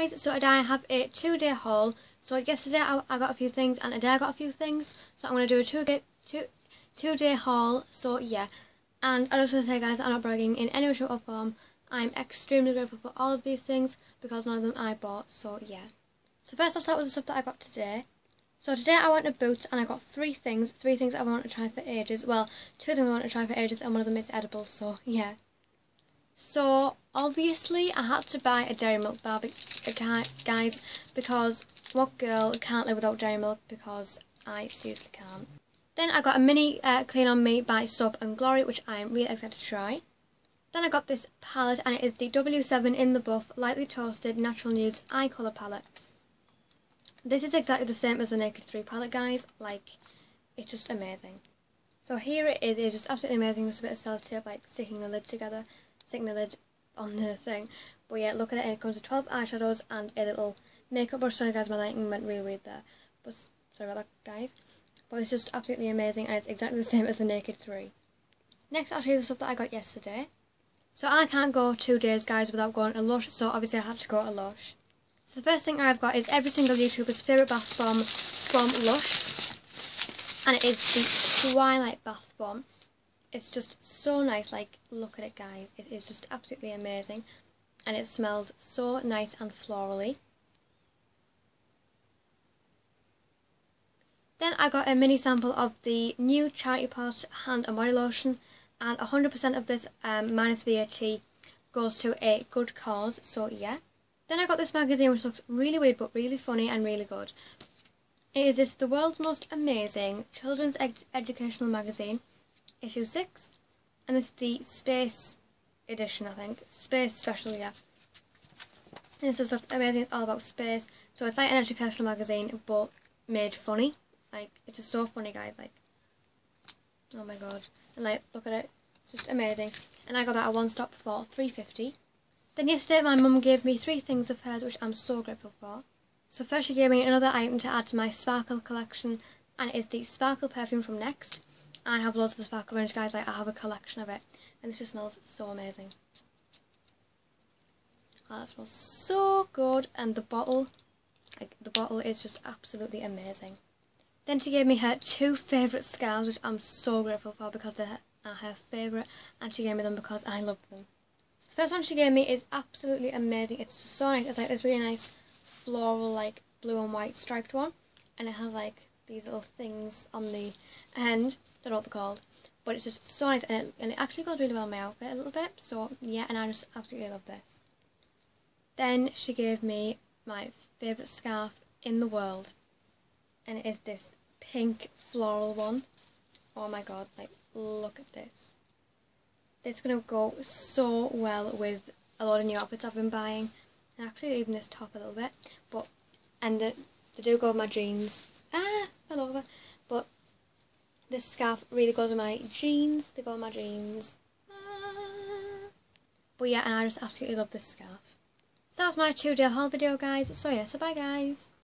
guys, so today I have a two day haul. So yesterday I, I got a few things and today I got a few things. So I'm going to do a two-day two, two day haul. So yeah. And I just want to say guys, I'm not bragging in any way, shape or form. I'm extremely grateful for all of these things because none of them I bought. So yeah. So first I'll start with the stuff that I got today. So today I went to Boots and I got three things. Three things I want to try for ages. Well, two things I want to try for ages and one of them is edible. So yeah. So obviously I had to buy a dairy milk bar, guys, because what girl can't live without dairy milk because I seriously can't. Then I got a mini uh, Clean On Me by Soap and Glory, which I'm really excited to try. Then I got this palette, and it is the W7 in the Buff Lightly Toasted Natural Nudes Eye Colour Palette. This is exactly the same as the Naked 3 palette, guys. Like, it's just amazing. So here it is. It's just absolutely amazing. Just a bit of sellotape, like, sticking the lid together the lid on the thing. But yeah, look at it, it comes with 12 eyeshadows and a little makeup brush. Sorry guys, my lighting went really weird there. But sorry about that guys. But it's just absolutely amazing and it's exactly the same as the Naked 3. Next I'll show you the stuff that I got yesterday. So I can't go two days guys without going to Lush, so obviously I had to go to Lush. So the first thing I've got is every single YouTuber's favourite bath bomb from Lush. And it is the Twilight Bath Bomb. It's just so nice, like, look at it guys, it is just absolutely amazing. And it smells so nice and florally. Then I got a mini sample of the new Charity Pot hand and body lotion and 100% of this um, minus VAT goes to a good cause, so yeah. Then I got this magazine which looks really weird but really funny and really good. It is this, the world's most amazing children's ed educational magazine issue 6. And this is the Space edition, I think. Space Special, yeah. And this is amazing, it's all about space. So it's like an educational magazine, but made funny. Like, it's just so funny, guys. Like, oh my god. And like, look at it. It's just amazing. And I got that at One Stop for 350 Then yesterday my mum gave me three things of hers, which I'm so grateful for. So first she gave me another item to add to my Sparkle collection, and it is the Sparkle perfume from Next. I have loads of the sparkle range guys, like I have a collection of it and this just smells so amazing. Oh, that smells so good and the bottle, like the bottle is just absolutely amazing. Then she gave me her two favourite scarves which I'm so grateful for because they are her favourite and she gave me them because I love them. So the first one she gave me is absolutely amazing. It's so nice. It's like this really nice floral like blue and white striped one and it has like these little things on the end don't know what they're called. But it's just so nice and it, and it actually goes really well in my outfit a little bit. So yeah, and I just absolutely love this. Then she gave me my favourite scarf in the world. And it is this pink floral one. Oh my god, like look at this. It's going to go so well with a lot of new outfits I've been buying. And actually even this top a little bit. But, and the, they do go with my jeans. Ah, fell over. But this scarf really goes with my jeans. They go with my jeans. Ah. But yeah, and I just absolutely love this scarf. So that was my two day haul video, guys. So yeah, so bye, guys.